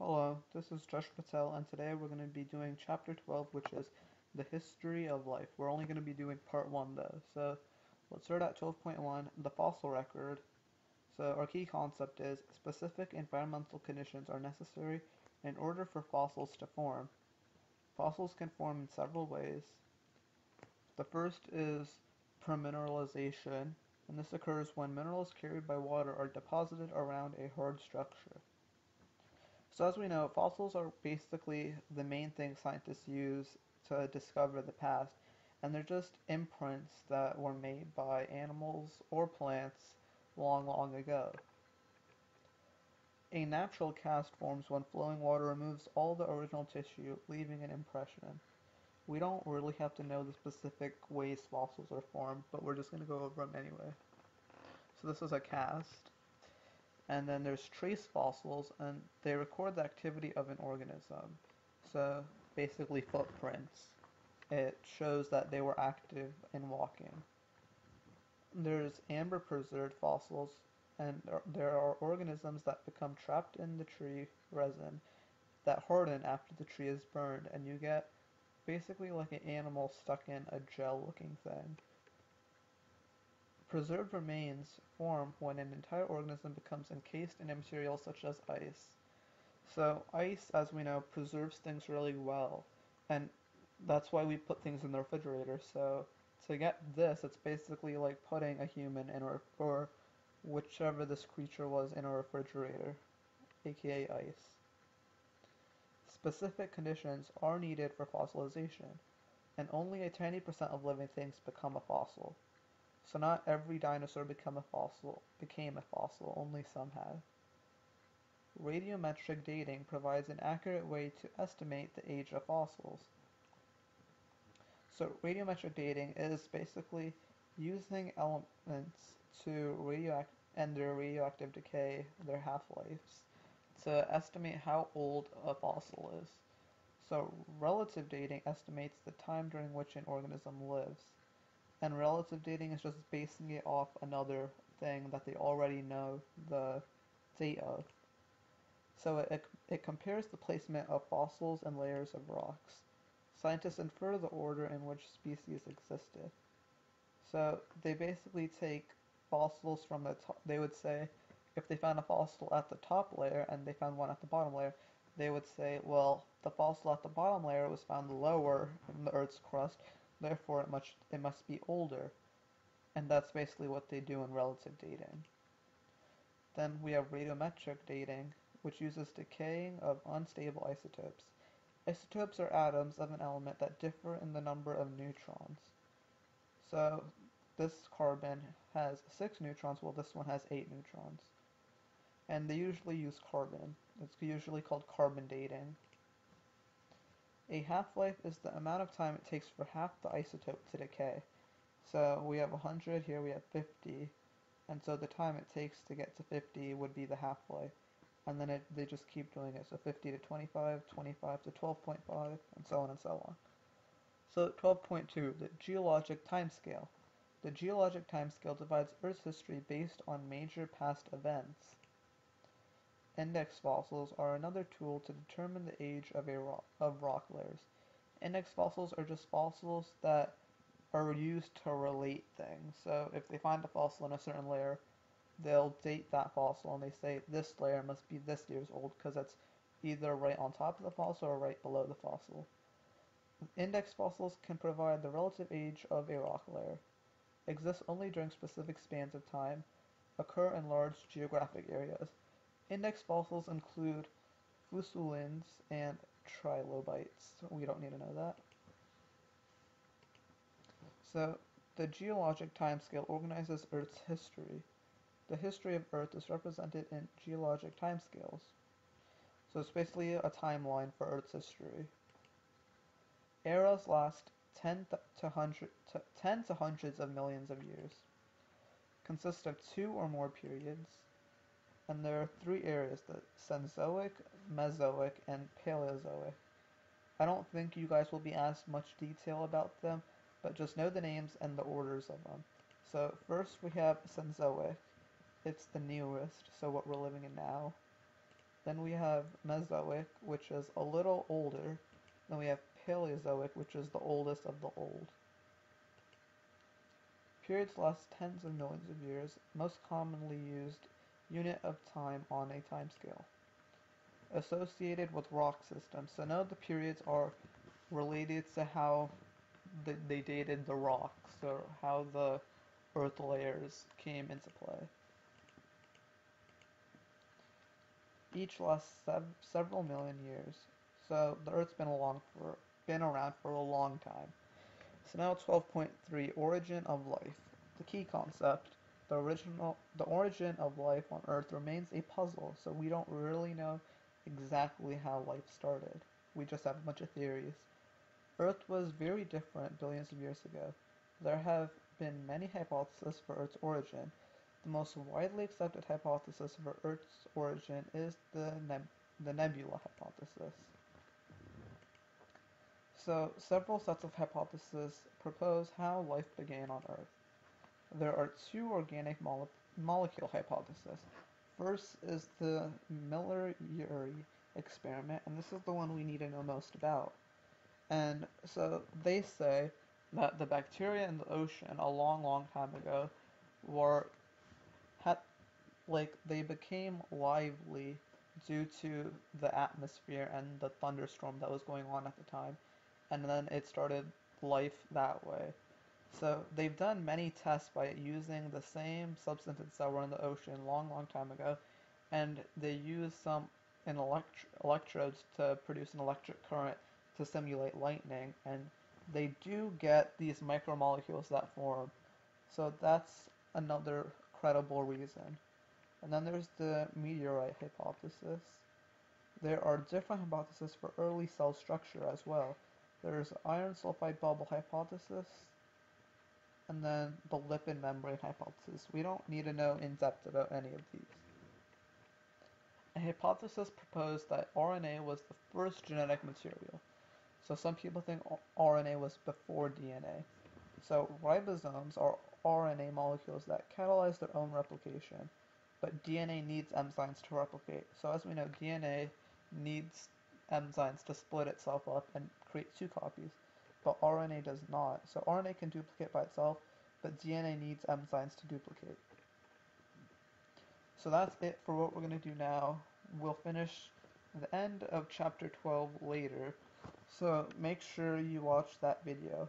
Hello, this is Josh Patel, and today we're going to be doing Chapter 12, which is the history of life. We're only going to be doing Part 1 though, so let's start at 12.1, the fossil record. So our key concept is specific environmental conditions are necessary in order for fossils to form. Fossils can form in several ways. The first is permineralization, and this occurs when minerals carried by water are deposited around a hard structure. So as we know, fossils are basically the main thing scientists use to discover the past, and they're just imprints that were made by animals or plants long, long ago. A natural cast forms when flowing water removes all the original tissue, leaving an impression. We don't really have to know the specific ways fossils are formed, but we're just going to go over them anyway. So this is a cast. And then there's trace fossils, and they record the activity of an organism. So basically footprints. It shows that they were active in walking. There's amber preserved fossils, and there are organisms that become trapped in the tree resin that harden after the tree is burned, and you get basically like an animal stuck in a gel looking thing. Preserved remains form when an entire organism becomes encased in a material such as ice. So ice, as we know, preserves things really well, and that's why we put things in the refrigerator. So to get this, it's basically like putting a human in or, or whichever this creature was in a refrigerator, aka ice. Specific conditions are needed for fossilization, and only a tiny percent of living things become a fossil. So not every dinosaur become a fossil, became a fossil, only some have. Radiometric dating provides an accurate way to estimate the age of fossils. So radiometric dating is basically using elements to radioact and their radioactive decay, their half-lives, to estimate how old a fossil is. So relative dating estimates the time during which an organism lives and relative dating is just basing it off another thing that they already know the date of. So it, it compares the placement of fossils and layers of rocks. Scientists infer the order in which species existed. So they basically take fossils from the top, they would say, if they found a fossil at the top layer and they found one at the bottom layer, they would say, well, the fossil at the bottom layer was found lower in the Earth's crust, therefore it must, it must be older. And that's basically what they do in relative dating. Then we have radiometric dating, which uses decaying of unstable isotopes. Isotopes are atoms of an element that differ in the number of neutrons. So this carbon has 6 neutrons, while this one has 8 neutrons. And they usually use carbon. It's usually called carbon dating. A half-life is the amount of time it takes for half the isotope to decay. So we have 100, here we have 50, and so the time it takes to get to 50 would be the half-life. And then it, they just keep doing it, so 50 to 25, 25 to 12.5, and so on and so on. So 12.2, the geologic timescale. The geologic timescale divides Earth's history based on major past events. Index fossils are another tool to determine the age of, a of rock layers. Index fossils are just fossils that are used to relate things. So if they find a fossil in a certain layer, they'll date that fossil and they say this layer must be this years old because it's either right on top of the fossil or right below the fossil. Index fossils can provide the relative age of a rock layer. Exist only during specific spans of time, occur in large geographic areas. Index fossils include fussulins and trilobites. We don't need to know that. So, the geologic timescale organizes Earth's history. The history of Earth is represented in geologic timescales. So it's basically a timeline for Earth's history. Eras last 10 to, 100 to, 10 to hundreds of millions of years. Consist of two or more periods and there are three areas, the Cenozoic, Mesozoic, and Paleozoic. I don't think you guys will be asked much detail about them, but just know the names and the orders of them. So first we have Cenozoic. It's the newest, so what we're living in now. Then we have Mesozoic, which is a little older. Then we have Paleozoic, which is the oldest of the old. Periods last tens of millions of years, most commonly used unit of time on a time scale. Associated with rock systems. So now the periods are related to how the, they dated the rocks, or how the earth layers came into play. Each lasts sev several million years. So the Earth's been along for been around for a long time. So now 12.3 Origin of life. The key concept, the original the origin of life on Earth remains a puzzle, so we don't really know exactly how life started. We just have a bunch of theories. Earth was very different billions of years ago. There have been many hypotheses for Earth's origin. The most widely accepted hypothesis for Earth's origin is the, neb the nebula hypothesis. So, several sets of hypotheses propose how life began on Earth. There are two organic mole molecule hypotheses. First is the Miller-Urey experiment, and this is the one we need to know most about. And so they say that the bacteria in the ocean a long, long time ago were had like they became lively due to the atmosphere and the thunderstorm that was going on at the time, and then it started life that way. So they've done many tests by using the same substances that were in the ocean long, long time ago, and they use some in elect- electrodes to produce an electric current to simulate lightning, and they do get these micromolecules that form. So that's another credible reason. And then there's the meteorite hypothesis. There are different hypotheses for early cell structure as well. There's iron sulfide bubble hypothesis, and then the lipid membrane hypothesis. We don't need to know in depth about any of these. A hypothesis proposed that RNA was the first genetic material. So some people think RNA was before DNA. So ribozymes are RNA molecules that catalyze their own replication, but DNA needs enzymes to replicate. So as we know, DNA needs enzymes to split itself up and create two copies, but RNA does not. So RNA can duplicate by itself, but DNA needs enzymes to duplicate. So that's it for what we're going to do now. We'll finish the end of chapter 12 later, so make sure you watch that video.